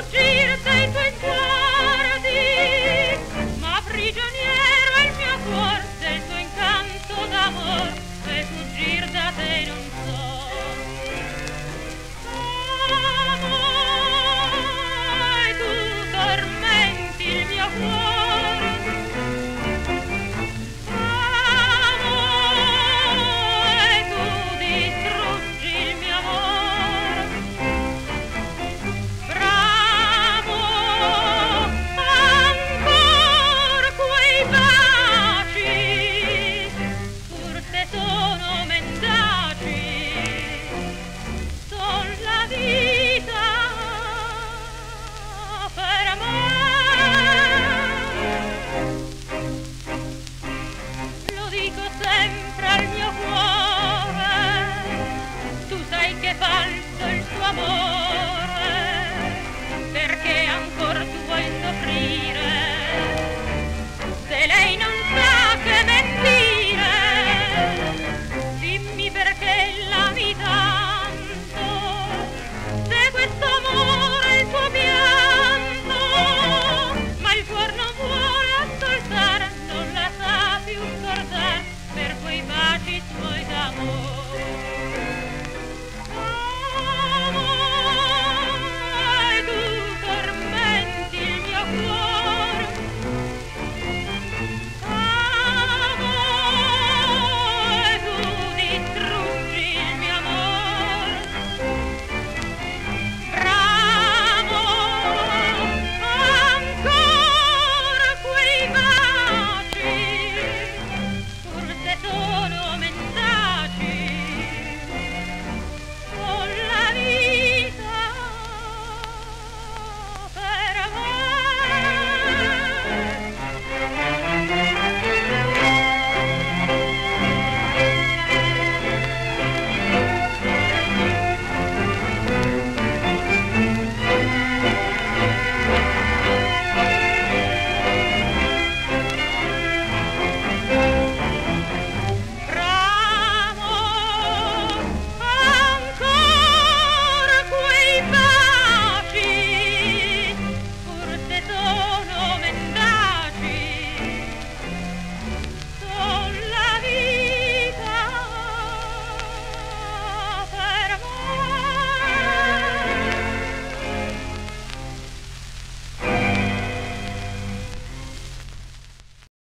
you, Jesus.